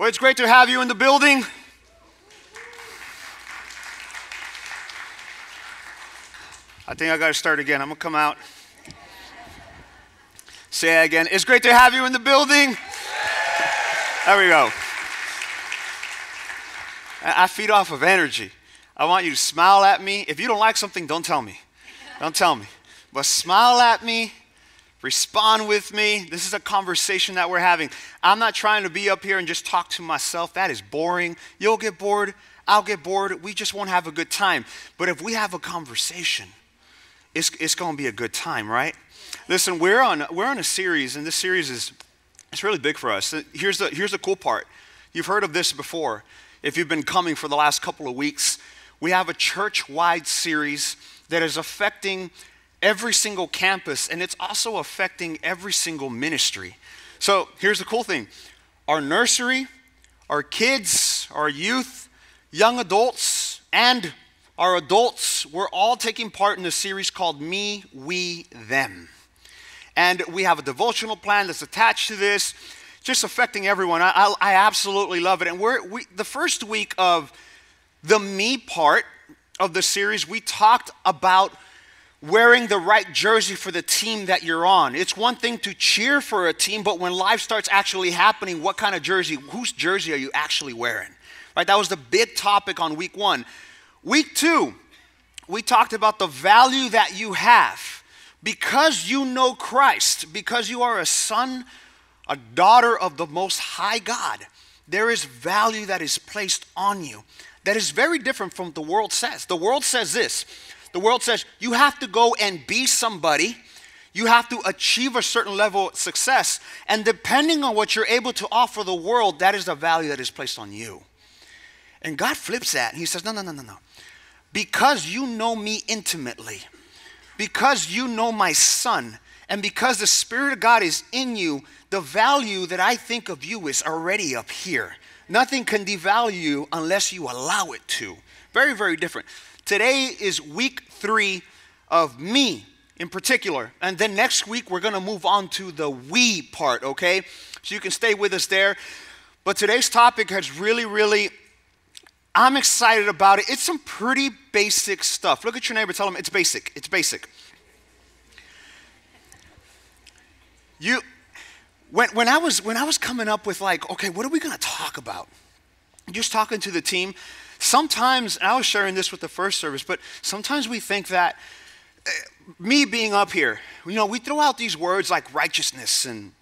Well, it's great to have you in the building. I think I got to start again. I'm going to come out. Say it again. It's great to have you in the building. There we go. I feed off of energy. I want you to smile at me. If you don't like something, don't tell me. Don't tell me. But smile at me, respond with me. This is a conversation that we're having. I'm not trying to be up here and just talk to myself. That is boring. You'll get bored. I'll get bored. We just won't have a good time. But if we have a conversation, it's, it's going to be a good time, right? Listen, we're on, we're on a series, and this series is it's really big for us. Here's the, here's the cool part. You've heard of this before. If you've been coming for the last couple of weeks, we have a church wide series that is affecting every single campus, and it's also affecting every single ministry. So here's the cool thing our nursery, our kids, our youth, young adults, and our adults, we're all taking part in a series called Me, We, Them. And we have a devotional plan that's attached to this, just affecting everyone. I, I, I absolutely love it. And we're, we, the first week of the me part of the series, we talked about wearing the right jersey for the team that you're on. It's one thing to cheer for a team, but when life starts actually happening, what kind of jersey, whose jersey are you actually wearing? Right? That was the big topic on week one. Week two, we talked about the value that you have because you know Christ, because you are a son, a daughter of the Most High God. There is value that is placed on you that is very different from what the world says. The world says this the world says you have to go and be somebody. You have to achieve a certain level of success. And depending on what you're able to offer the world, that is the value that is placed on you. And God flips that and He says, No, no, no, no, no. Because you know me intimately, because you know my son, and because the Spirit of God is in you, the value that I think of you is already up here. Nothing can devalue you unless you allow it to. Very, very different. Today is week three of me in particular. And then next week, we're going to move on to the we part, okay? So you can stay with us there. But today's topic has really, really, I'm excited about it. It's some pretty basic stuff. Look at your neighbor, tell them it's basic. It's basic. You, when, when, I was, when I was coming up with, like, okay, what are we going to talk about? Just talking to the team, sometimes, I was sharing this with the first service, but sometimes we think that uh, me being up here, you know, we throw out these words like righteousness and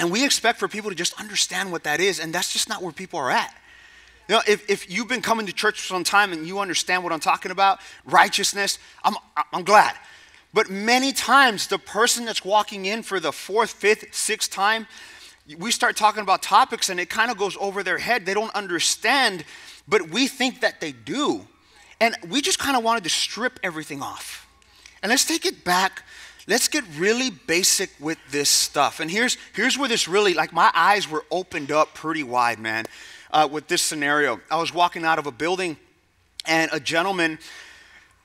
and we expect for people to just understand what that is, and that's just not where people are at. You know, if, if you've been coming to church for some time and you understand what I'm talking about, righteousness, I'm, I'm glad. But many times, the person that's walking in for the fourth, fifth, sixth time, we start talking about topics and it kind of goes over their head. They don't understand, but we think that they do. And we just kind of wanted to strip everything off. And let's take it back. Let's get really basic with this stuff. And here's, here's where this really, like, my eyes were opened up pretty wide, man, uh, with this scenario. I was walking out of a building, and a gentleman,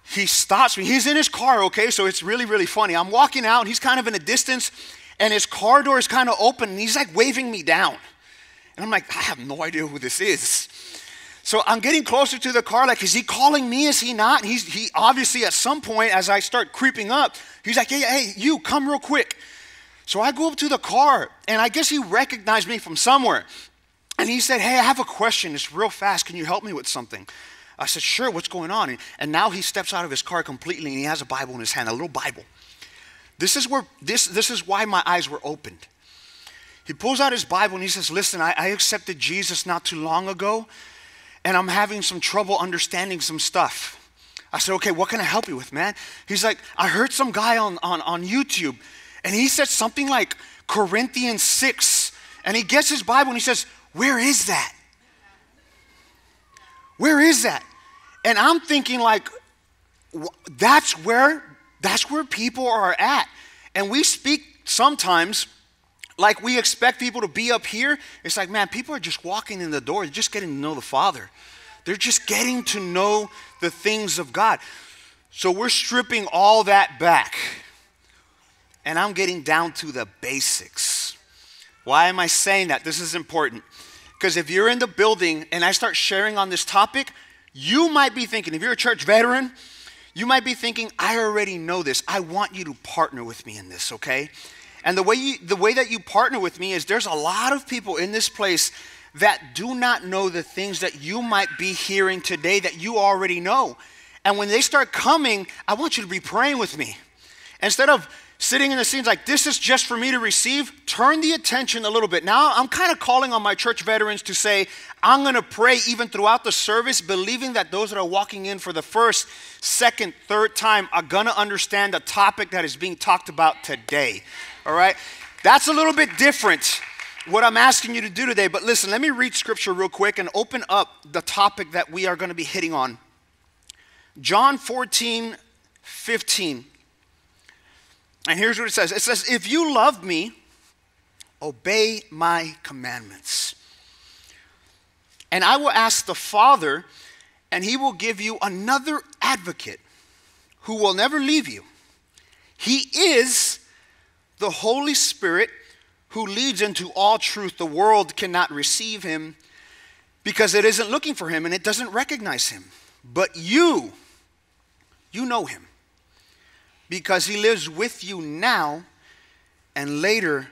he stops me. He's in his car, okay? So it's really, really funny. I'm walking out, and he's kind of in a distance, and his car door is kind of open, and he's like waving me down. And I'm like, I have no idea who this is. So I'm getting closer to the car, like, is he calling me? Is he not? And he's he obviously at some point, as I start creeping up, he's like, hey, hey, you, come real quick. So I go up to the car, and I guess he recognized me from somewhere. And he said, Hey, I have a question. It's real fast. Can you help me with something? I said, Sure, what's going on? And now he steps out of his car completely and he has a Bible in his hand, a little Bible. This is where this, this is why my eyes were opened. He pulls out his Bible and he says, Listen, I, I accepted Jesus not too long ago, and I'm having some trouble understanding some stuff. I said, Okay, what can I help you with, man? He's like, I heard some guy on, on, on YouTube, and he said something like Corinthians 6, and he gets his Bible and he says, Where is that? Where is that? And I'm thinking like that's where that's where people are at. And we speak sometimes like we expect people to be up here. It's like, man, people are just walking in the door, they're just getting to know the Father. They're just getting to know the things of God. So we're stripping all that back. And I'm getting down to the basics. Why am I saying that? This is important. Because if you're in the building and I start sharing on this topic, you might be thinking, if you're a church veteran, you might be thinking, I already know this. I want you to partner with me in this, okay? And the way, you, the way that you partner with me is there's a lot of people in this place that do not know the things that you might be hearing today that you already know. And when they start coming, I want you to be praying with me. Instead of sitting in the scenes like this is just for me to receive, turn the attention a little bit. Now I'm kind of calling on my church veterans to say, I'm going to pray even throughout the service, believing that those that are walking in for the first, second, third time are going to understand the topic that is being talked about today. All right? That's a little bit different what I'm asking you to do today. But listen, let me read scripture real quick and open up the topic that we are going to be hitting on. John 14, 15. And here's what it says it says, If you love me, obey my commandments. And I will ask the Father, and he will give you another advocate who will never leave you. He is the Holy Spirit who leads into all truth. The world cannot receive him because it isn't looking for him and it doesn't recognize him. But you, you know him because he lives with you now and later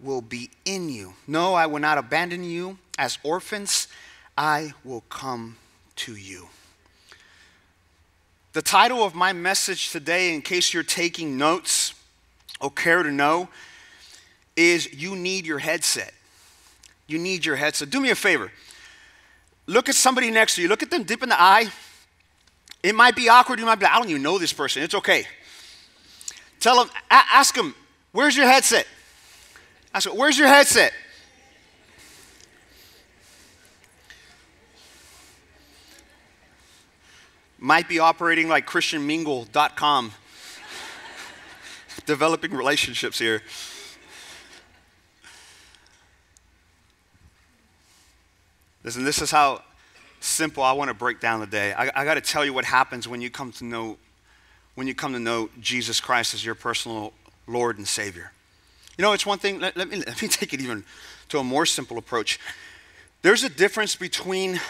will be in you. No, I will not abandon you as orphans, I will come to you. The title of my message today, in case you're taking notes or care to know, is You Need Your Headset. You need your headset. Do me a favor. Look at somebody next to you. Look at them deep in the eye. It might be awkward. You might be, I don't even know this person. It's okay. Tell them, ask them, where's your headset? Ask them, where's your headset? Might be operating like ChristianMingle.com, developing relationships here. Listen, this is how simple I want to break down the day. I, I got to tell you what happens when you come to know when you come to know Jesus Christ as your personal Lord and Savior. You know, it's one thing, let, let, me, let me take it even to a more simple approach. There's a difference between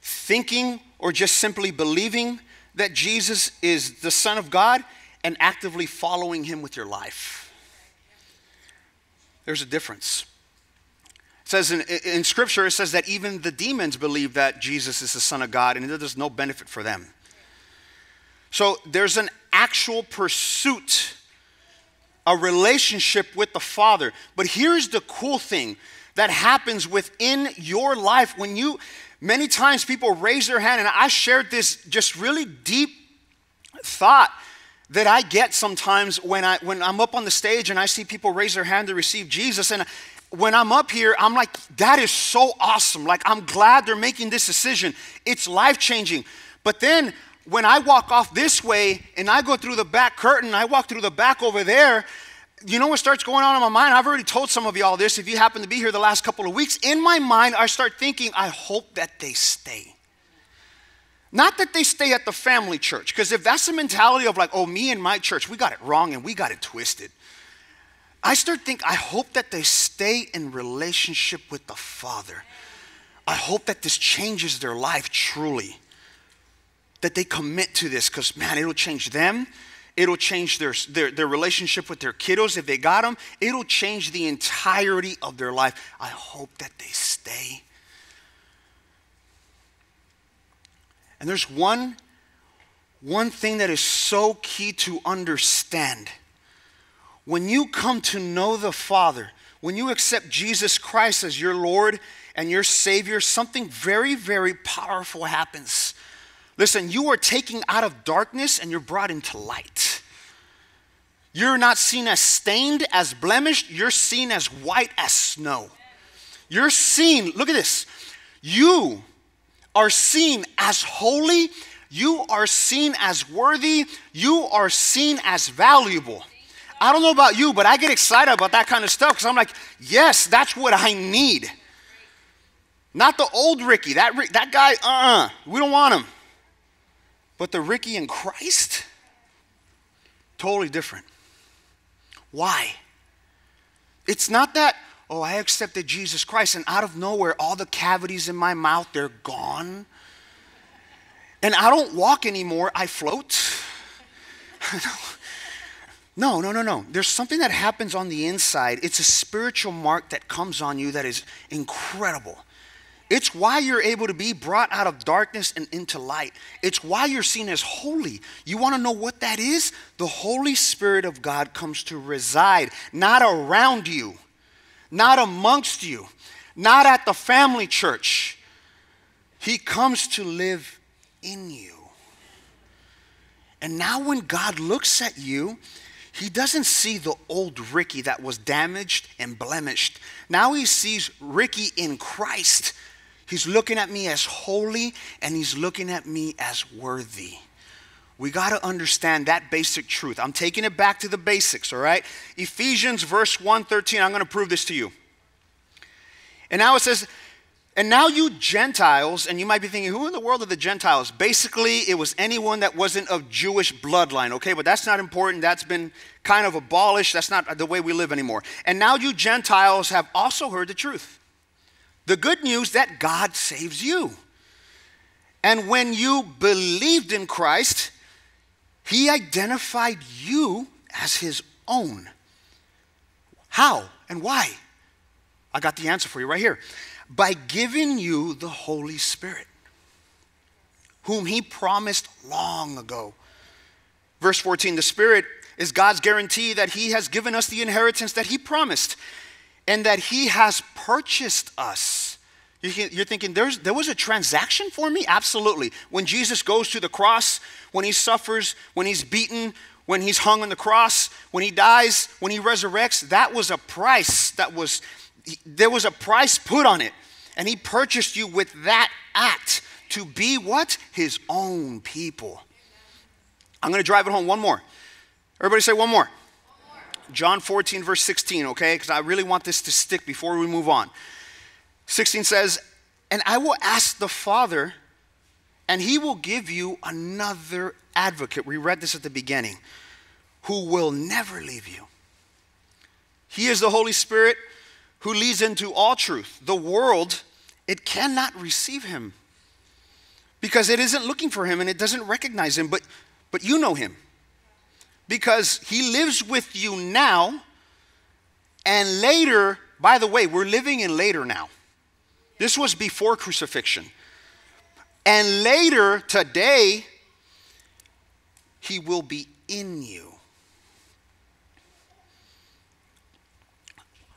thinking or just simply believing that Jesus is the Son of God and actively following Him with your life. There's a difference. It says in, in Scripture, it says that even the demons believe that Jesus is the Son of God and there's no benefit for them. So there's an actual pursuit, a relationship with the Father. But here's the cool thing that happens within your life when you, many times people raise their hand, and I shared this just really deep thought that I get sometimes when, I, when I'm up on the stage and I see people raise their hand to receive Jesus. And when I'm up here, I'm like, that is so awesome. Like, I'm glad they're making this decision. It's life changing. But then when I walk off this way and I go through the back curtain, I walk through the back over there, you know what starts going on in my mind? I've already told some of you all this if you happen to be here the last couple of weeks. In my mind, I start thinking, I hope that they stay. Not that they stay at the family church, because if that's the mentality of like, oh, me and my church, we got it wrong and we got it twisted. I start thinking, I hope that they stay in relationship with the Father. I hope that this changes their life truly that they commit to this because, man, it'll change them. It'll change their, their, their relationship with their kiddos if they got them. It'll change the entirety of their life. I hope that they stay. And there's one, one thing that is so key to understand. When you come to know the Father, when you accept Jesus Christ as your Lord and your Savior, something very, very powerful happens. Listen, you are taken out of darkness and you're brought into light. You're not seen as stained, as blemished, you're seen as white as snow. You're seen, look at this. You are seen as holy, you are seen as worthy, you are seen as valuable. I don't know about you, but I get excited about that kind of stuff because I'm like, yes, that's what I need. Not the old Ricky. That, that guy, uh uh-uh, uh, we don't want him. But the Ricky in Christ, totally different. Why? It's not that, oh, I accepted Jesus Christ, and out of nowhere, all the cavities in my mouth, they're gone. And I don't walk anymore, I float. no, no, no, no. There's something that happens on the inside. It's a spiritual mark that comes on you that is incredible. It's why you're able to be brought out of darkness and into light. It's why you're seen as holy. You want to know what that is? The Holy Spirit of God comes to reside, not around you, not amongst you, not at the family church. He comes to live in you. And now, when God looks at you, he doesn't see the old Ricky that was damaged and blemished. Now he sees Ricky in Christ He's looking at me as holy and he's looking at me as worthy. We got to understand that basic truth. I'm taking it back to the basics, all right? Ephesians verse 113. I'm going to prove this to you. And now it says, and now you Gentiles, and you might be thinking, who in the world are the Gentiles? Basically, it was anyone that wasn't of Jewish bloodline, okay? But that's not important. That's been kind of abolished. That's not the way we live anymore. And now you Gentiles have also heard the truth the good news that God saves you. And when you believed in Christ, He identified you as His own. How and why? I got the answer for you right here. By giving you the Holy Spirit, whom He promised long ago. Verse 14 the Spirit is God's guarantee that He has given us the inheritance that He promised and that he has purchased us. You're thinking, There's, there was a transaction for me? Absolutely. When Jesus goes to the cross, when he suffers, when he's beaten, when he's hung on the cross, when he dies, when he resurrects, that was a price that was, there was a price put on it. And he purchased you with that act to be what? His own people. I'm going to drive it home one more. Everybody say one more. John 14, verse 16, okay? Because I really want this to stick before we move on. 16 says, And I will ask the Father, and he will give you another advocate. We read this at the beginning, who will never leave you. He is the Holy Spirit who leads into all truth. The world, it cannot receive him because it isn't looking for him and it doesn't recognize him, but, but you know him because he lives with you now and later, by the way, we're living in later now. This was before crucifixion. And later, today, he will be in you.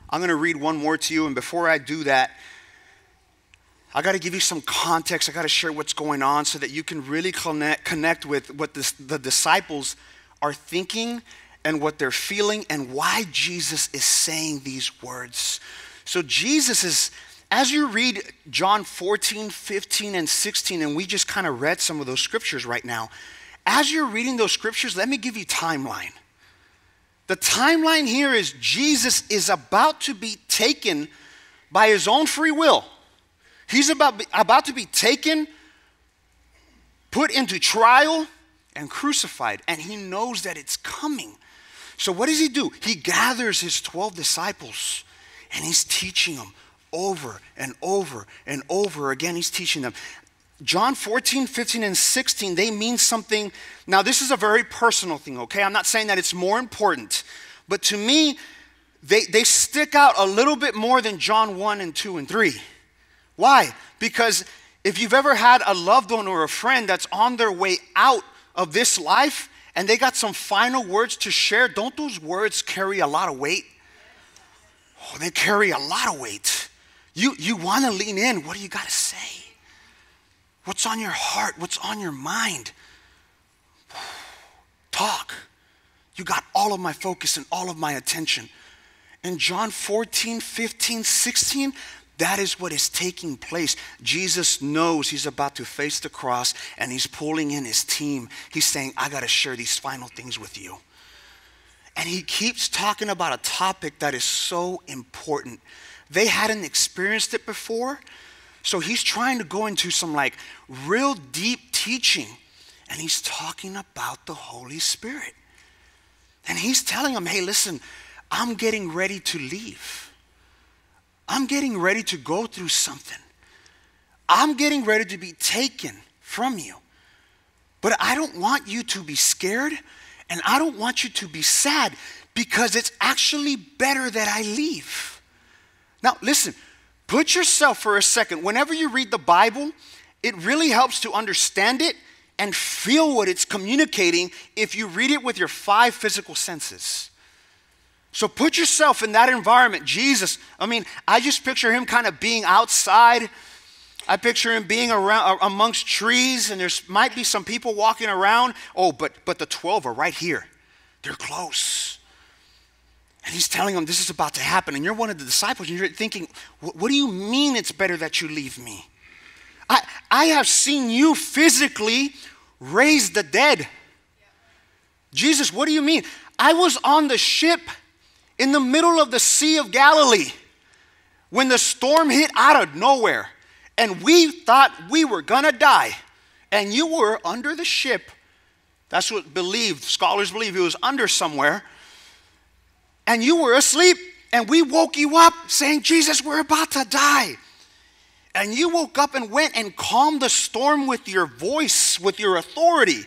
I'm going to read one more to you, and before I do that, I got to give you some context. I got to share what's going on so that you can really connect, connect with what this, the disciples are thinking and what they're feeling and why Jesus is saying these words. So, Jesus is, as you read John 14, 15, and 16, and we just kind of read some of those scriptures right now, as you're reading those scriptures, let me give you timeline. The timeline here is Jesus is about to be taken by his own free will. He's about, about to be taken, put into trial, and crucified, and he knows that it's coming. So, what does he do? He gathers his 12 disciples and he's teaching them over and over and over again. He's teaching them. John 14, 15, and 16, they mean something. Now, this is a very personal thing, okay? I'm not saying that it's more important, but to me, they, they stick out a little bit more than John 1 and 2 and 3. Why? Because if you've ever had a loved one or a friend that's on their way out of this life and they got some final words to share, don't those words carry a lot of weight? Oh, they carry a lot of weight. You, you want to lean in. What do you got to say? What's on your heart? What's on your mind? Talk. You got all of my focus and all of my attention. In John 14, 15, 16, that is what is taking place. Jesus knows he's about to face the cross and he's pulling in his team. He's saying, I got to share these final things with you. And he keeps talking about a topic that is so important. They hadn't experienced it before. So he's trying to go into some like real deep teaching. And he's talking about the Holy Spirit. And he's telling them, hey, listen, I'm getting ready to leave. I'm getting ready to go through something. I'm getting ready to be taken from you. But I don't want you to be scared and I don't want you to be sad because it's actually better that I leave. Now, listen, put yourself for a second. Whenever you read the Bible, it really helps to understand it and feel what it's communicating if you read it with your five physical senses. So put yourself in that environment. Jesus, I mean, I just picture him kind of being outside. I picture him being around amongst trees, and there's might be some people walking around. Oh, but but the 12 are right here. They're close. And he's telling them this is about to happen. And you're one of the disciples, and you're thinking, what do you mean it's better that you leave me? I, I have seen you physically raise the dead. Jesus, what do you mean? I was on the ship in the middle of the Sea of Galilee when the storm hit out of nowhere and we thought we were gonna die. And you were under the ship. That's what believed, scholars believe it was under somewhere. And you were asleep, and we woke you up saying, Jesus, we're about to die. And you woke up and went and calmed the storm with your voice, with your authority.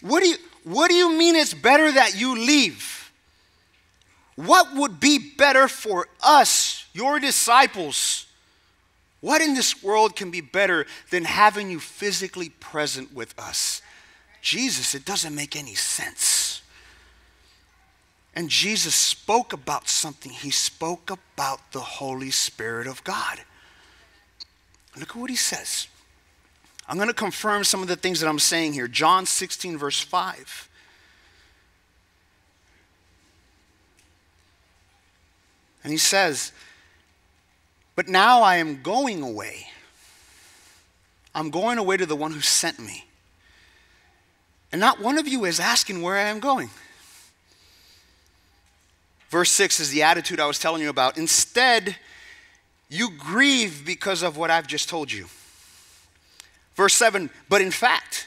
What do you, what do you mean it's better that you leave? What would be better for us, your disciples? What in this world can be better than having you physically present with us? Jesus, it doesn't make any sense. And Jesus spoke about something. He spoke about the Holy Spirit of God. Look at what he says. I'm going to confirm some of the things that I'm saying here. John 16, verse 5. And he says, But now I am going away. I'm going away to the one who sent me. And not one of you is asking where I am going. Verse 6 is the attitude I was telling you about. Instead, you grieve because of what I've just told you. Verse 7 But in fact,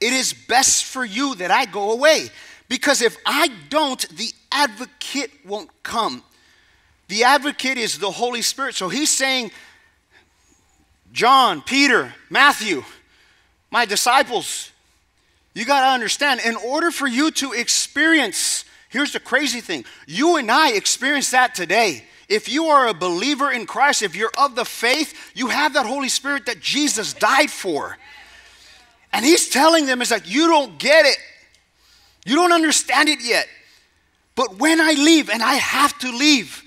it is best for you that I go away, because if I don't, the advocate won't come. The advocate is the Holy Spirit. So he's saying, John, Peter, Matthew, my disciples, you got to understand, in order for you to experience, here's the crazy thing you and I experience that today. If you are a believer in Christ, if you're of the faith, you have that Holy Spirit that Jesus died for. And he's telling them, it's like, you don't get it. You don't understand it yet. But when I leave, and I have to leave,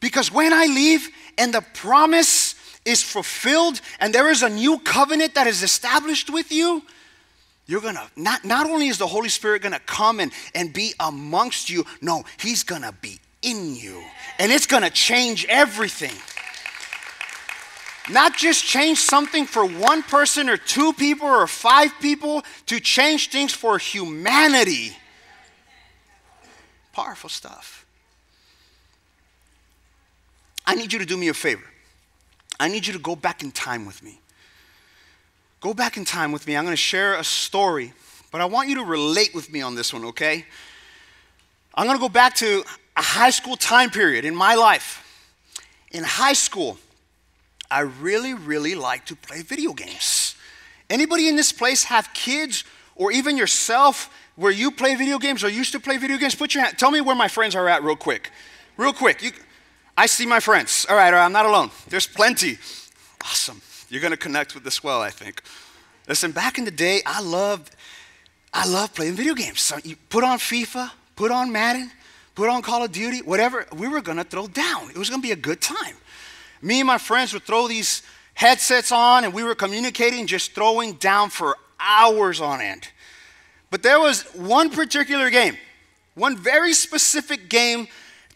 because when I leave and the promise is fulfilled and there is a new covenant that is established with you, you're gonna, not, not only is the Holy Spirit gonna come and, and be amongst you, no, He's gonna be in you. And it's to change everything. Not just change something for one person or two people or five people, to change things for humanity. Powerful stuff. I need you to do me a favor. I need you to go back in time with me. Go back in time with me. I'm going to share a story, but I want you to relate with me on this one, okay? I'm going to go back to a high school time period in my life. In high school, I really, really like to play video games. Anybody in this place have kids or even yourself where you play video games or used to play video games? Put your hand. Tell me where my friends are at real quick. Real quick. You, I see my friends. All right, all right, I'm not alone. There's plenty. Awesome. You're going to connect with this well, I think. Listen, back in the day, I loved I loved playing video games. So you put on FIFA, put on Madden, put on Call of Duty, whatever, we were gonna throw down. It was gonna be a good time. Me and my friends would throw these headsets on and we were communicating, just throwing down for hours on end. But there was one particular game, one very specific game.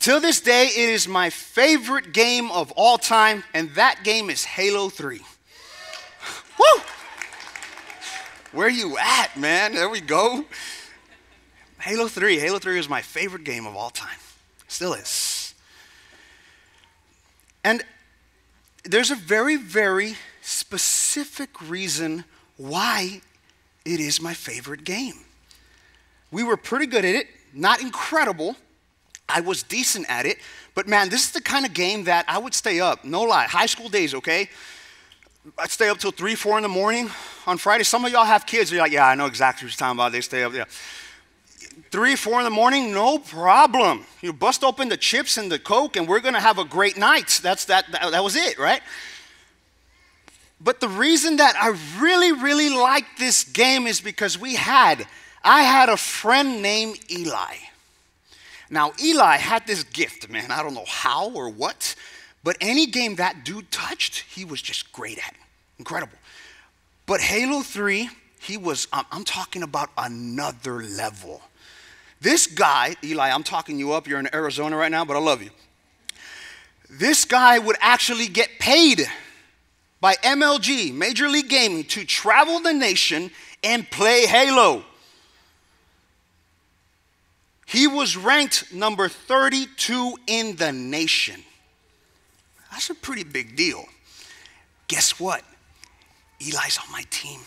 Till this day, it is my favorite game of all time, and that game is Halo 3. Woo! Where you at, man? There we go. Halo 3. Halo 3 is my favorite game of all time. Still is. And there's a very, very specific reason why it is my favorite game. We were pretty good at it, not incredible, I was decent at it, but man, this is the kind of game that I would stay up. No lie, high school days, okay? I'd stay up till three, four in the morning on Friday. Some of y'all have kids. You're like, yeah, I know exactly what you're talking about. They stay up. Yeah, three, four in the morning, no problem. You bust open the chips and the coke, and we're gonna have a great night. That's that. That, that was it, right? But the reason that I really, really liked this game is because we had, I had a friend named Eli. Now, Eli had this gift, man. I don't know how or what, but any game that dude touched, he was just great at. Incredible. But Halo 3, he was, I'm talking about another level. This guy, Eli, I'm talking you up. You're in Arizona right now, but I love you. This guy would actually get paid by MLG, Major League Gaming, to travel the nation and play Halo. He was ranked number 32 in the nation. That's a pretty big deal. Guess what? Eli's on my team.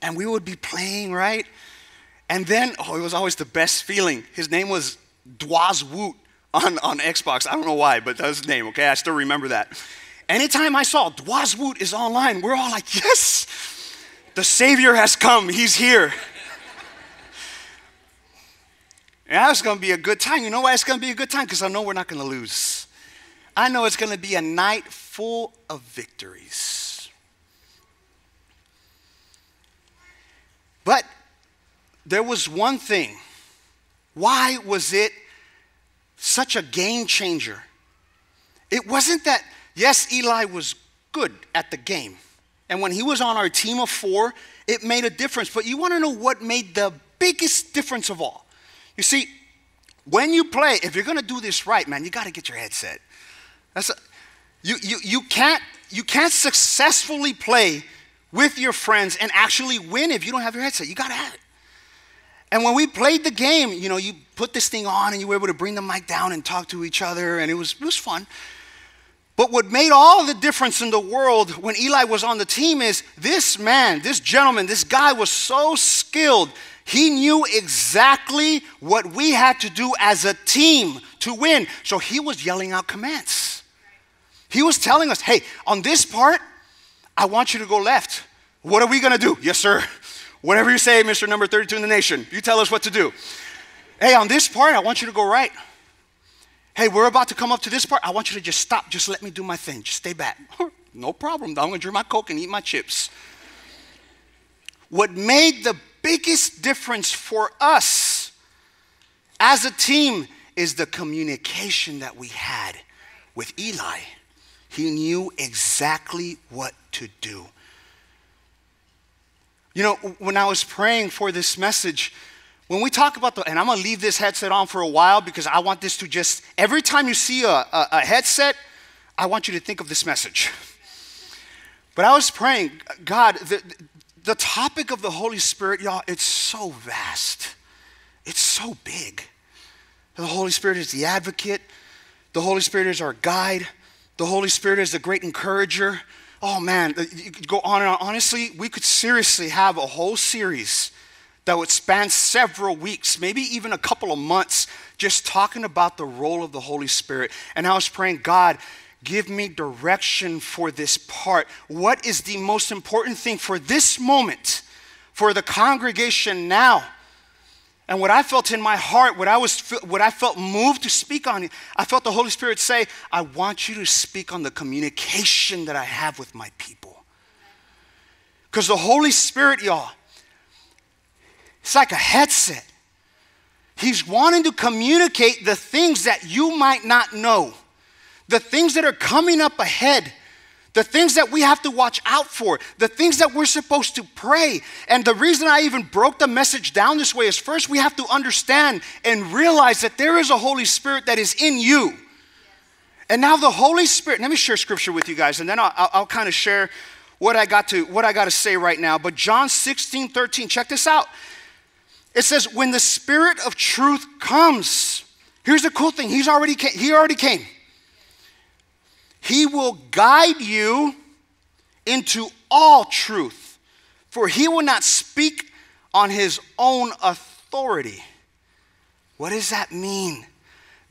and we would be playing, right? And then, oh, it was always the best feeling. His name was Dwaz Woot on, on Xbox. I don't know why, but that's his name, okay? I still remember that. Anytime I saw Dwaz Woot is online, we're all like, yes, the Savior has come. He's here. Yeah, it's going to be a good time. You know why it's going to be a good time? Because I know we're not going to lose. I know it's going to be a night full of victories. But there was one thing. Why was it such a game changer? It wasn't that, yes, Eli was good at the game. And when he was on our team of four, it made a difference. But you want to know what made the biggest difference of all? You see, when you play, if you're gonna do this right, man, you gotta get your headset. That's a, you, you, you, can't, you can't successfully play with your friends and actually win if you don't have your headset. You gotta have it. And when we played the game, you know, you put this thing on and you were able to bring the mic down and talk to each other, and it was, it was fun. What made all the difference in the world when Eli was on the team is this man, this gentleman, this guy was so skilled he knew exactly what we had to do as a team to win. So he was yelling out commands. He was telling us, hey, on this part, I want you to go left. What are we gonna do? Yes, sir. Whatever you say, Mr. Number 32 in the nation, you tell us what to do. Hey, on this part, I want you to go right. Hey, we're about to come up to this part. I want you to just stop. Just let me do my thing. Just stay back. no problem. I'm gonna drink my Coke and eat my chips. What made the biggest difference for us as a team is the communication that we had with Eli. He knew exactly what to do. You know, when I was praying for this message, when we talk about the, and I'm gonna leave this headset on for a while because I want this to just, every time you see a, a, a headset, I want you to think of this message. But I was praying, God, the, the topic of the Holy Spirit, y'all, it's so vast. It's so big. The Holy Spirit is the advocate, the Holy Spirit is our guide, the Holy Spirit is the great encourager. Oh man, you could go on and on. Honestly, we could seriously have a whole series that would span several weeks, maybe even a couple of months, just talking about the role of the Holy Spirit. And I was praying, God, Give me direction for this part. What is the most important thing for this moment, for the congregation now? And what I felt in my heart, what I, was, what I felt moved to speak on, I felt the Holy Spirit say, I want you to speak on the communication that I have with my people. Because the Holy Spirit, y'all, it's like a headset. He's wanting to communicate the things that you might not know the things that are coming up ahead, the things that we have to watch out for, the things that we're supposed to pray. And the reason I even broke the message down this way is first we have to understand and realize that there is a Holy Spirit that is in you. And now the Holy Spirit, let me share scripture with you guys, and then I'll, I'll, I'll kind of share what I got to what I got to say right now. But John 16, 13, check this out. It says, when the Spirit of truth comes, here's the cool thing, he's already came, he already came. He will guide you into all truth, for he will not speak on his own authority, What does that mean?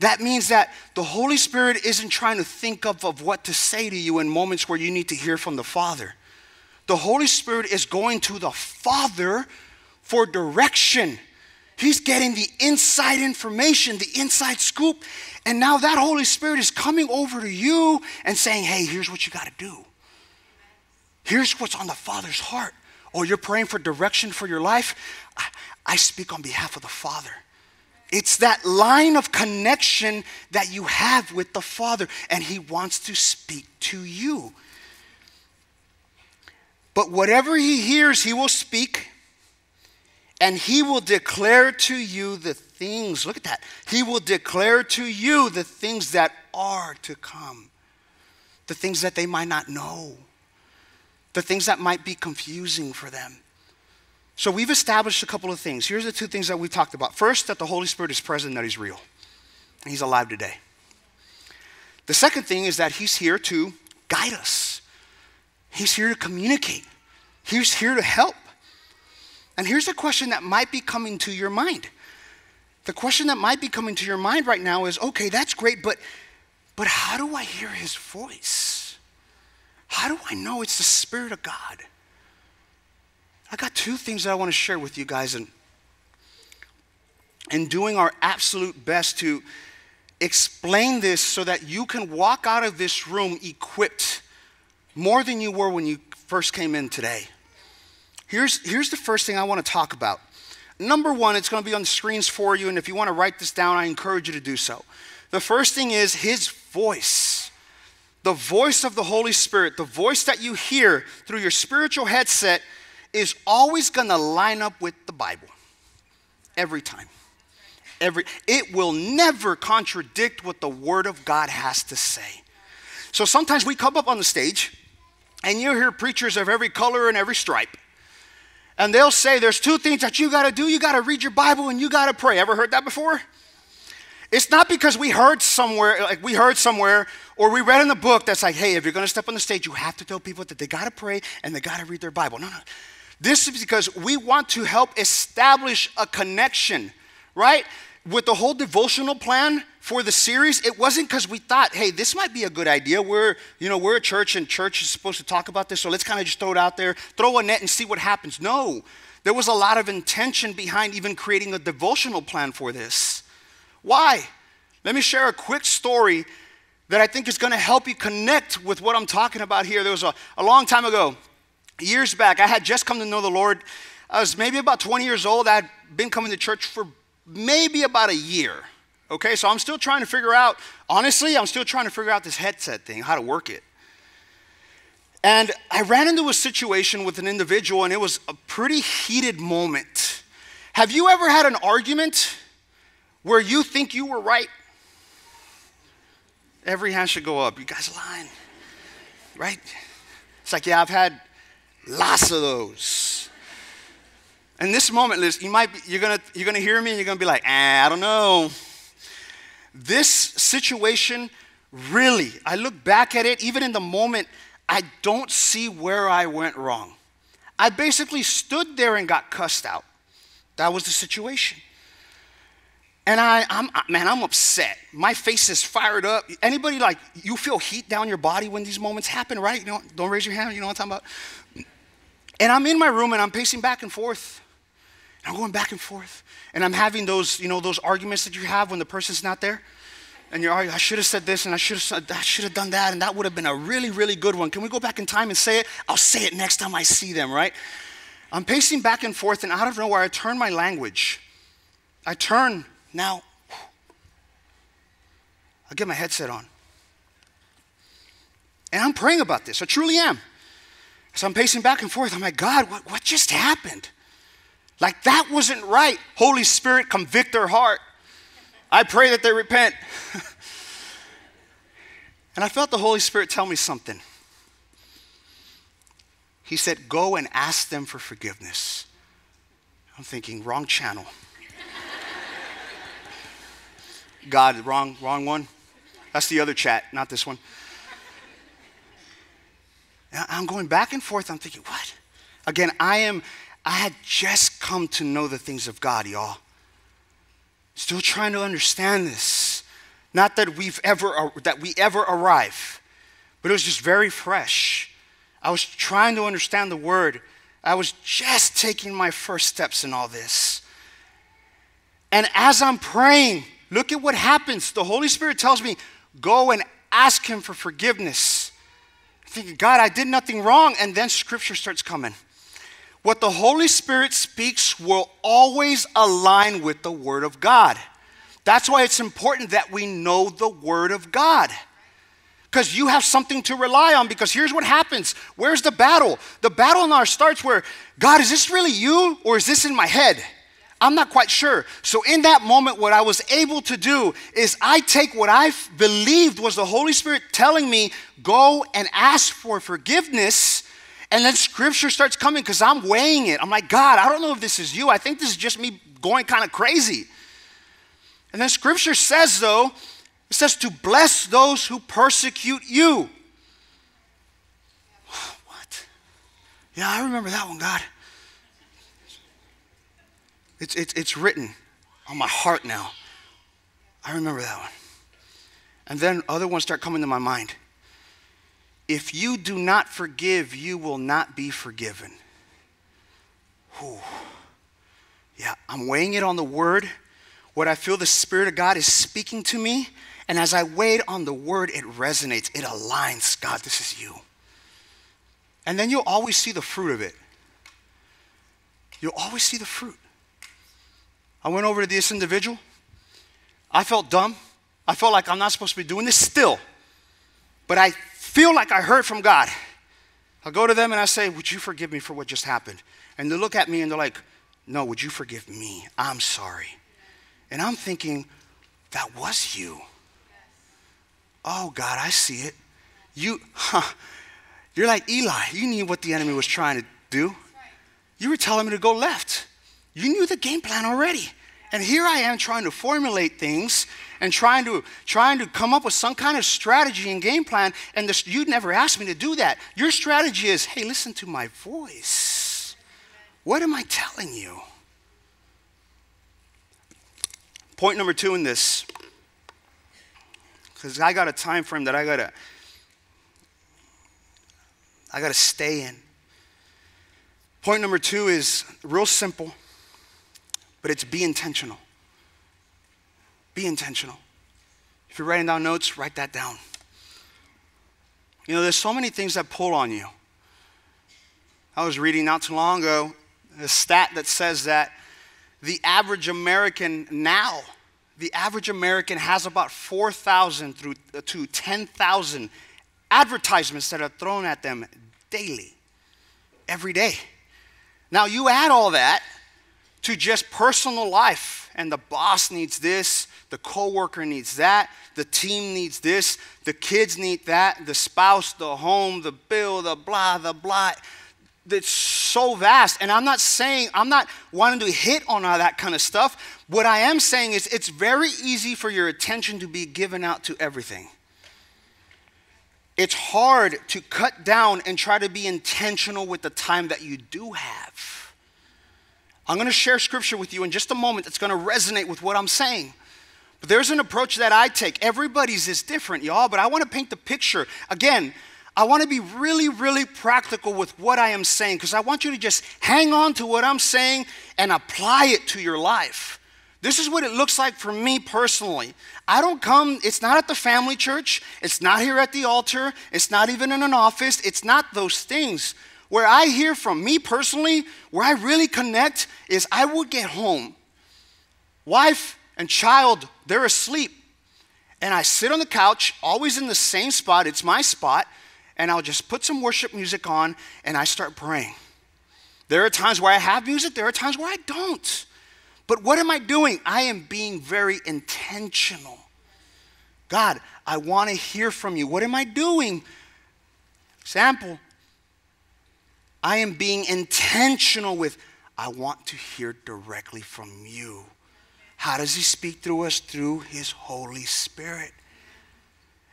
That means that the Holy Spirit isn't trying to think of, of what to say to you in moments where you need to hear from the Father. The Holy Spirit is going to the Father for direction. He's getting the inside information, the inside scoop. And now that Holy Spirit is coming over to you and saying, hey, here's what you got to do. Here's what's on the Father's heart. Or oh, you're praying for direction for your life. I, I speak on behalf of the Father. It's that line of connection that you have with the Father, and He wants to speak to you. But whatever He hears, He will speak, and He will declare to you the things, look at that. He will declare to you the things that are to come, the things that they might not know, the things that might be confusing for them. So we've established a couple of things. Here's the two things that we talked about. First, that the Holy Spirit is present, that He's real. and He's alive today. The second thing is that He's here to guide us, He's here to communicate, He's here to help. And here's a question that might be coming to your mind. The question that might be coming to your mind right now is okay, that's great, but, but how do I hear His voice? How do I know it's the Spirit of God? I got two things that I want to share with you guys and and doing our absolute best to explain this so that you can walk out of this room equipped more than you were when you first came in today. Here's, here's the first thing I want to talk about. Number one, it's going to be on the screens for you, and if you want to write this down, I encourage you to do so. The first thing is his voice. The voice of the Holy Spirit, the voice that you hear through your spiritual headset is always going to line up with the Bible. Every time. Every it will never contradict what the word of God has to say. So sometimes we come up on the stage and you hear preachers of every color and every stripe. And they'll say there's two things that you got to do. You got to read your Bible and you got to pray. Ever heard that before? It's not because we heard somewhere, like we heard somewhere, or we read in the book that's like, hey, if you're going to step on the stage, you have to tell people that they got to pray and they got to read their Bible. No, no. This is because we want to help establish a connection, right? With the whole devotional plan for the series, it wasn't because we thought, hey, this might be a good idea. We're, you know, we're a church and church is supposed to talk about this, so let's kind of just throw it out there, throw a net and see what happens. No, there was a lot of intention behind even creating a devotional plan for this. Why? Let me share a quick story that I think is going to help you connect with what I'm talking about here. There was a, a long time ago, years back, I had just come to know the Lord. I was maybe about 20 years old. I had been coming to church for maybe about a year. Okay, so I'm still trying to figure out, honestly, I'm still trying to figure out this headset thing, how to work it. And I ran into a situation with an individual, and it was a pretty heated moment. Have you ever had an argument where you think you were right? Every hand should go up. You guys lying, right? It's like, yeah, I've had Lots of those. In this moment, Liz, you might be, you're gonna you're gonna hear me and you're gonna be like, ah, I don't know. This situation really, I look back at it, even in the moment, I don't see where I went wrong. I basically stood there and got cussed out. That was the situation. And I, I'm, man, I'm upset. My face is fired up. Anybody like, you feel heat down your body when these moments happen, right? You know, don't raise your hand, you know what I'm talking about? And I'm in my room and I'm pacing back and forth. And I'm going back and forth. And I'm having those, you know, those arguments that you have when the person's not there. And you're arguing, I should have said this and I should have I should have done that and that would have been a really, really good one. Can we go back in time and say it? I'll say it next time I see them, right? I'm pacing back and forth, and out of nowhere, I turn my language. I turn now. I get my headset on. And I'm praying about this. I truly am. So I'm pacing back and forth. I'm like, God, what, what just happened? Like, that wasn't right. Holy Spirit, convict their heart. I pray that they repent. and I felt the Holy Spirit tell me something. He said, Go and ask them for forgiveness. I'm thinking, wrong channel. God, wrong, wrong one. That's the other chat, not this one. I'm going back and forth. I'm thinking, what? Again, I am, I had just come to know the things of God, y'all. Still trying to understand this. Not that we've ever that we ever arrive, but it was just very fresh. I was trying to understand the word. I was just taking my first steps in all this. And as I'm praying, look at what happens. The Holy Spirit tells me, go and ask Him for forgiveness. i thinking, God, I did nothing wrong. And then scripture starts coming. What the Holy Spirit speaks will always align with the Word of God. That's why it's important that we know the Word of God. Because you have something to rely on. Because here's what happens where's the battle? The battle in our starts where, God, is this really you or is this in my head? I'm not quite sure. So, in that moment, what I was able to do is I take what I believed was the Holy Spirit telling me, go and ask for forgiveness. And then scripture starts coming because I'm weighing it. I'm like, God, I don't know if this is you. I think this is just me going kind of crazy. And then scripture says, though, it says to bless those who persecute you. What? Yeah, I remember that one, God. It's, it's, it's written on my heart now. I remember that one. And then other ones start coming to my mind. If you do not forgive, you will not be forgiven. Whew. Yeah, I'm weighing it on the word. What I feel the Spirit of God is speaking to me. And as I wait on the word, it resonates, it aligns. God, this is you. And then you'll always see the fruit of it. You'll always see the fruit. I went over to this individual. I felt dumb. I felt like I'm not supposed to be doing this still. But I feel like I heard from God. I go to them and I say, Would you forgive me for what just happened? And they look at me and they're like, No, would you forgive me? I'm sorry. And I'm thinking, That was you. Oh, God, I see it. You, huh, you're like Eli. You knew what the enemy was trying to do. You were telling me to go left. You knew the game plan already. And here I am trying to formulate things and trying to trying to come up with some kind of strategy and game plan and this, you never asked me to do that. Your strategy is, "Hey, listen to my voice. What am I telling you?" Point number 2 in this cuz I got a time frame that I got to I got to stay in. Point number 2 is real simple but it's be intentional. Be intentional. If you're writing down notes, write that down. You know, there's so many things that pull on you. I was reading not too long ago a stat that says that the average American now, the average American has about 4,000 through uh, to 10,000 advertisements that are thrown at them daily, every day. Now, you add all that, to just personal life. And the boss needs this, the coworker needs that, the team needs this, the kids need that, the spouse, the home, the bill, the blah, the blah. It's so vast. And I'm not saying, I'm not wanting to hit on all that kind of stuff. What I am saying is it's very easy for your attention to be given out to everything. It's hard to cut down and try to be intentional with the time that you do have. I'm going to share scripture with you in just a moment that's going to resonate with what I'm saying. But there's an approach that I take. Everybody's is different, y'all, but I want to paint the picture. Again, I want to be really, really practical with what I am saying because I want you to just hang on to what I'm saying and apply it to your life. This is what it looks like for me personally. I don't come, it's not at the family church, it's not here at the altar, it's not even in an office, it's not those things. Where I hear from me personally, where I really connect is I would get home. Wife and child, they're asleep. And I sit on the couch, always in the same spot, it's my spot, and I'll just put some worship music on and I start praying. There are times where I have music, there are times where I don't. But what am I doing? I am being very intentional. God, I want to hear from you. What am I doing? Example, I am being intentional with, I want to hear directly from you. How does He speak through us? Through His Holy Spirit.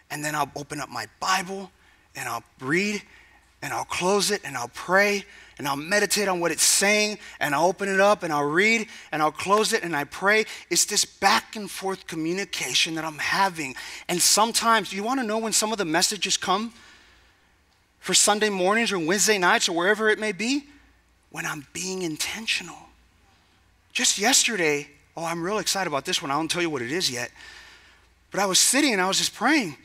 And then I'll open up my Bible and I'll read and I'll close it and I'll pray and I'll meditate on what it's saying and I'll open it up and I'll read and I'll close it and I pray. It's this back and forth communication that I'm having. And sometimes, you want to know when some of the messages come for Sunday mornings or Wednesday nights or wherever it may be? When I'm being intentional. Just yesterday, oh, I'm real excited about this one. I won't tell you what it is yet. But I was sitting and I was just praying,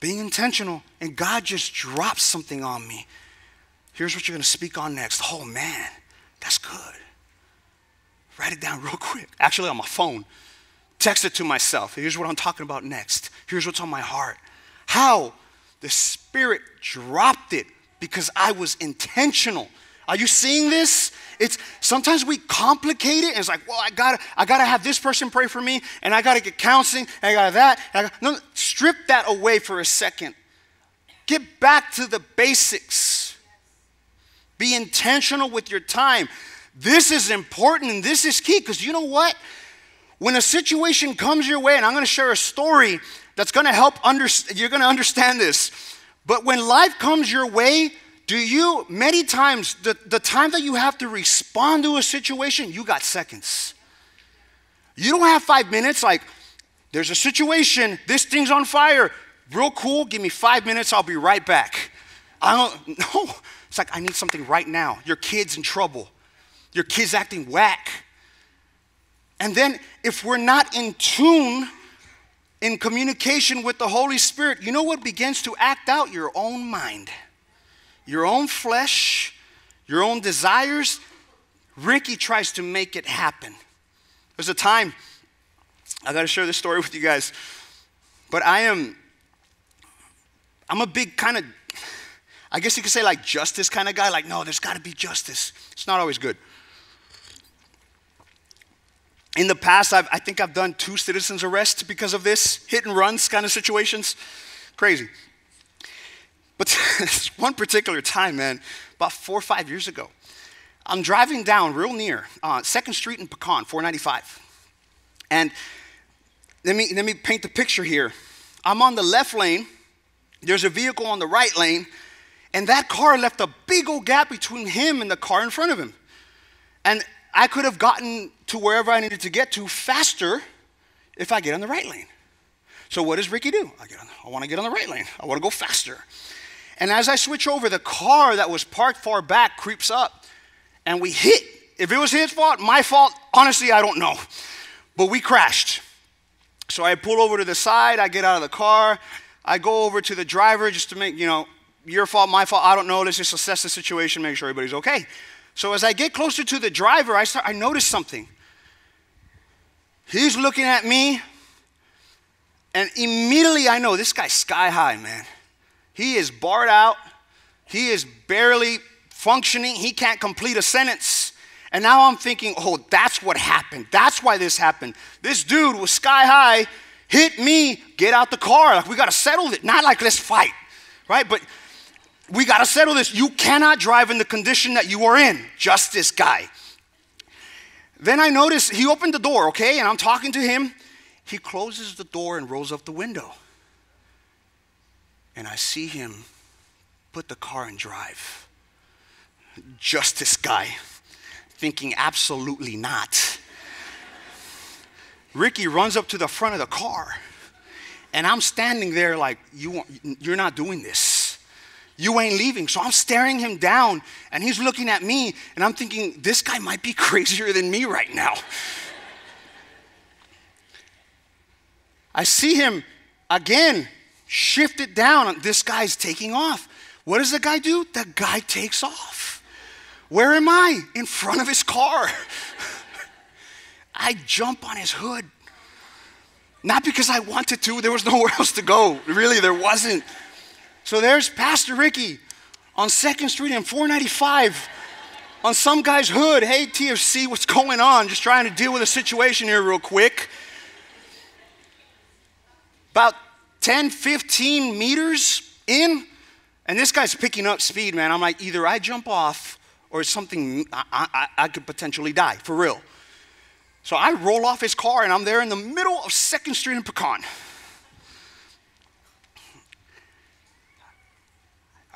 being intentional, and God just dropped something on me. Here's what you're going to speak on next. Oh, man, that's good. Write it down real quick. Actually, on my phone. Text it to myself. Here's what I'm talking about next. Here's what's on my heart. How? The Spirit dropped it because I was intentional. Are you seeing this? It's sometimes we complicate it and it's like, well, I gotta, I gotta have this person pray for me, and I gotta get counseling, and I gotta that. I gotta, no, strip that away for a second. Get back to the basics. Be intentional with your time. This is important and this is key because you know what? When a situation comes your way, and I'm to share a story that's going to help you're going to understand this. But when life comes your way, do you, many times, the, the time that you have to respond to a situation, you got seconds. You don't have five minutes, like, there's a situation, this thing's on fire. Real cool, give me five minutes, I'll be right back. I don't, no. It's like, I need something right now. Your kid's in trouble. Your kid's acting whack. And then, if we're not in tune, in communication with the Holy Spirit, you know what begins to act out? Your own mind, your own flesh, your own desires. Ricky tries to make it happen. There's a time, I gotta share this story with you guys, but I am, I'm a big kind of I guess you could say like justice kind of guy, like, no, there's got to be justice. It's not always good. In the past, I've, i think I've done two citizens' arrests because of this hit and runs kind of situations. Crazy. But one particular time, man, about four or five years ago, I'm driving down real near uh, 2nd Street in Pecan, 495. And let me, let me paint the picture here. I'm on the left lane, there's a vehicle on the right lane, and that car left a big old gap between him and the car in front of him. And I could have gotten to wherever I needed to get to faster if I get on the right lane. So what does Ricky do? I, get on, I want to get on the right lane. I want to go faster. And as I switch over, the car that was parked far back creeps up and we hit. If it was his fault, my fault, honestly, I don't know. But we crashed. So I pull over to the side, I get out of the car, I go over to the driver just to make, you know, your fault, my fault, I don't know. Let's just assess the situation, make sure everybody's okay. So as I get closer to the driver, I start I notice something. He's looking at me, and immediately I know this guy's sky high, man. He is barred out. He is barely functioning. He can't complete a sentence. And now I'm thinking, oh, that's what happened. That's why this happened. This dude was sky high, hit me, get out the car. Like, we got to settle it. Not like, let's fight, right? But we got to settle this. You cannot drive in the condition that you are in, just this guy. Then I notice he opened the door, okay, and I'm talking to him. He closes the door and rolls up the window. And I see him put the car in drive. Just this guy, thinking absolutely not. Ricky runs up to the front of the car, and I'm standing there like, you, you're not doing this you ain't leaving. So I'm staring him down, and he's looking at me, and I'm thinking, this guy might be crazier than me right now. I see him again shift it down. This guy's taking off. What does the guy do? The guy takes off. Where am I? In front of his car. I jump on his hood. Not because I wanted to, there was nowhere else to go. Really, there wasn't. So there's Pastor Ricky on 2nd Street and 495 on some guy's hood. Hey, TFC, what's going on? Just trying to deal with a situation here, real quick. About 10, 15 meters in, and this guy's picking up speed, man. I'm like, either I jump off or something I, I, I could potentially die, for real. So I roll off his car, and I'm there in the middle of 2nd Street and Pecan.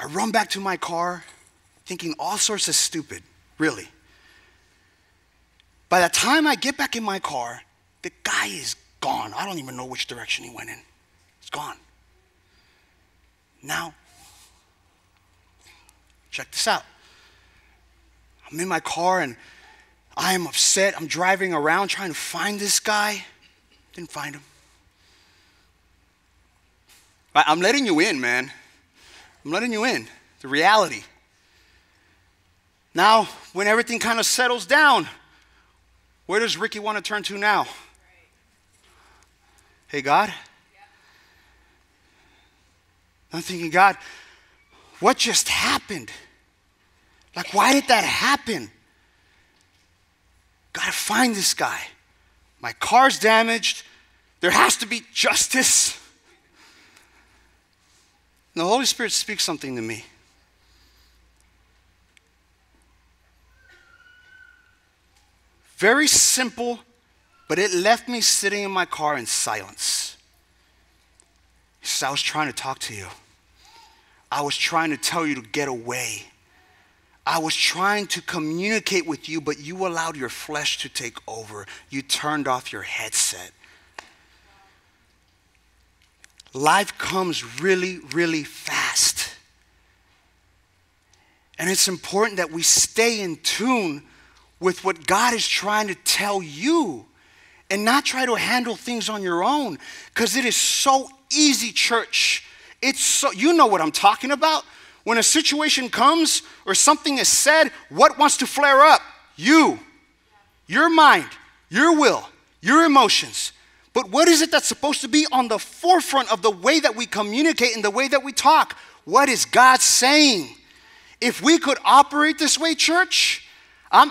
I run back to my car thinking all sorts of stupid, really. By the time I get back in my car, the guy is gone. I don't even know which direction he went in. It's gone. Now, check this out. I'm in my car and I am upset. I'm driving around trying to find this guy. Didn't find him. I'm letting you in, man. I'm letting you in. The reality. Now, when everything kind of settles down, where does Ricky want to turn to now? Hey, God. I'm thinking, God, what just happened? Like, why did that happen? Gotta find this guy. My car's damaged. There has to be justice. And the Holy Spirit speaks something to me. Very simple, but it left me sitting in my car in silence. He says, I was trying to talk to you. I was trying to tell you to get away. I was trying to communicate with you, but you allowed your flesh to take over. You turned off your headset. Life comes really, really fast. And it's important that we stay in tune with what God is trying to tell you and not try to handle things on your own because it is so easy, church. It's so, you know what I'm talking about when a situation comes or something is said, what wants to flare up? You, your mind, your will, your emotions. But what is it that's supposed to be on the forefront of the way that we communicate and the way that we talk? What is God saying? If we could operate this way, church, I'm,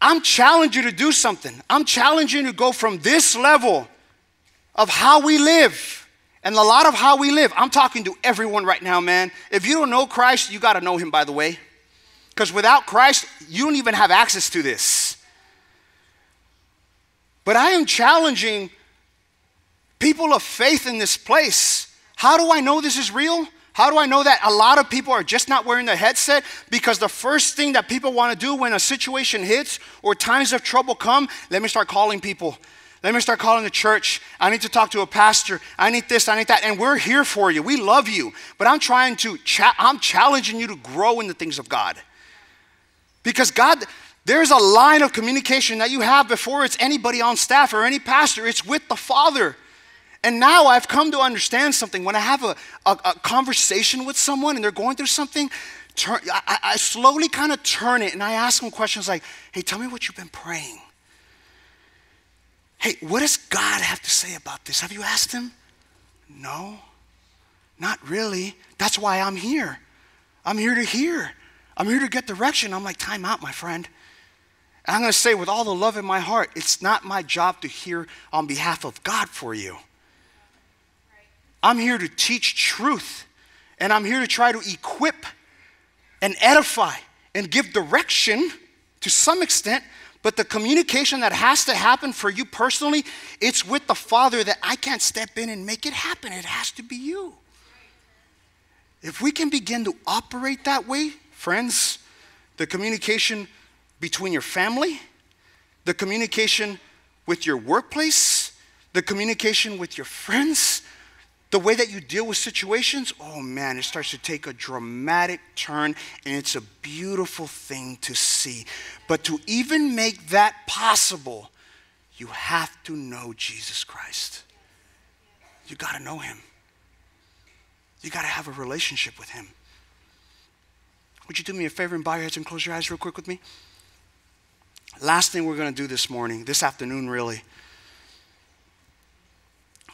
I'm challenging you to do something. I'm challenging you to go from this level of how we live and a lot of how we live, I'm talking to everyone right now, man. If you don't know Christ, you got to know him, by the way. Because without Christ, you don't even have access to this. But I am challenging people of faith in this place. How do I know this is real? How do I know that a lot of people are just not wearing the headset? Because the first thing that people want to do when a situation hits or times of trouble come, let me start calling people. Let me start calling the church. I need to talk to a pastor. I need this, I need that. And we're here for you. We love you. But I'm trying to, cha- I'm challenging you to grow in the things of God. Because God, there's a line of communication that you have before it's anybody on staff or any pastor, it's with the Father. And now I've come to understand something. When I have a, a, a conversation with someone and they're going through something, turn, I, I slowly kind of turn it and I ask them questions like, hey, tell me what you've been praying. Hey, what does God have to say about this? Have you asked him? No, not really. That's why I'm here. I'm here to hear. I'm here to get direction. I'm like, time out, my friend. And I'm going to say with all the love in my heart, it's not my job to hear on behalf of God for you. I'm here to teach truth, and I'm here to try to equip and edify and give direction to some extent but the communication that has to happen for you personally, it's with the Father that I can't step in and make it happen. It has to be you. If we can begin to operate that way, friends, the communication between your family, the communication with your workplace, the communication with your friends, the way that you deal with situations, oh man, it starts to take a dramatic turn and it's a beautiful thing to see. But to even make that possible, you have to know Jesus Christ. You got to know him. You got to have a relationship with him. Would you do me a favor and bow your heads and close your eyes real quick with me? Last thing we're going to do this morning, this afternoon, really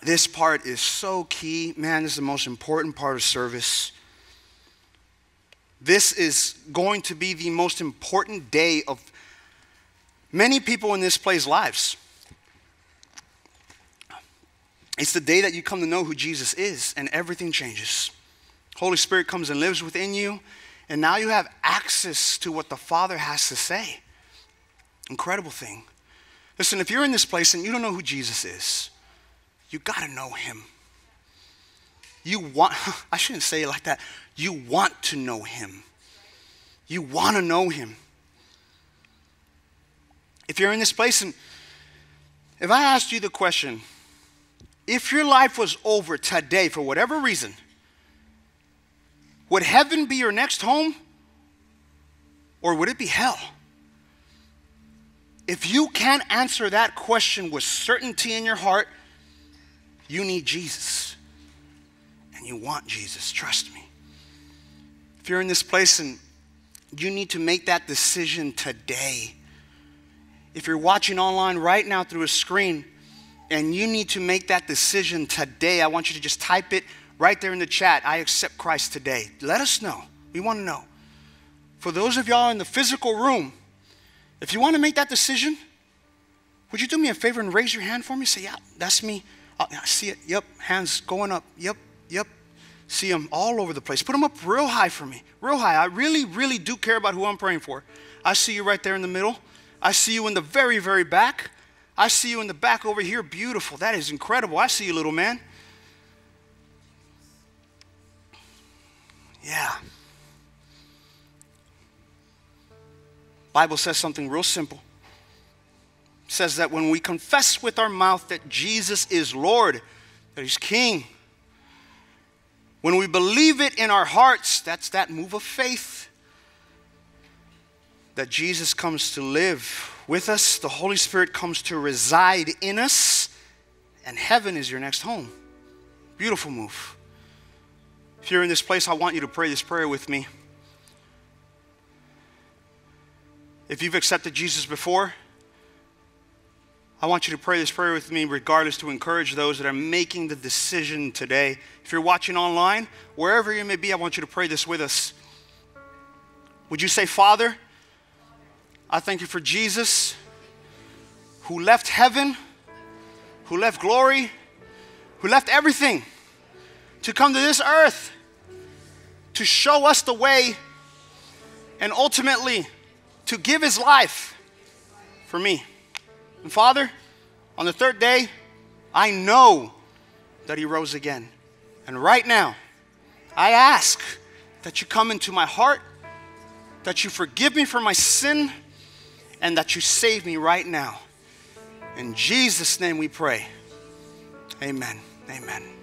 this part is so key. Man, this is the most important part of service. This is going to be the most important day of many people in this place' lives. It's the day that you come to know who Jesus is, and everything changes. Holy Spirit comes and lives within you, and now you have access to what the Father has to say. Incredible thing. Listen, if you're in this place and you don't know who Jesus is, you got to know him. You want, I shouldn't say it like that. You want to know Him. You want to know Him. If you're in this place and if I asked you the question, if your life was over today for whatever reason, would heaven be your next home or would it be hell? If you can't answer that question with certainty in your heart, you need Jesus. And you want Jesus, trust me. If you're in this place and you need to make that decision today, if you're watching online right now through a screen and you need to make that decision today, I want you to just type it right there in the chat. I accept Christ today. Let us know. We want to know. For those of y'all in the physical room, if you want to make that decision, would you do me a favor and raise your hand for me? Say, yeah, that's me. Uh, I see it. Yep. Hands going up. Yep. Yep. See them all over the place. Put them up real high for me. Real high. I really, really do care about who I'm praying for. I see you right there in the middle. I see you in the very, very back. I see you in the back over here. Beautiful. That is incredible. I see you, little man. Yeah. Bible says something real simple. Says that when we confess with our mouth that Jesus is Lord, that he's king, when we believe it in our hearts, that's that move of faith that Jesus comes to live with us, the Holy Spirit comes to reside in us, and heaven is your next home. Beautiful move. If you're in this place, I want you to pray this prayer with me. If you've accepted Jesus before, I want you to pray this prayer with me, regardless, to encourage those that are making the decision today. If you're watching online, wherever you may be, I want you to pray this with us. Would you say, Father, I thank you for Jesus who left heaven, who left glory, who left everything to come to this earth to show us the way and ultimately to give his life for me. And Father, on the third day, I know that he rose again. And right now, I ask that you come into my heart, that you forgive me for my sin, and that you save me right now. In Jesus' name we pray. Amen. Amen.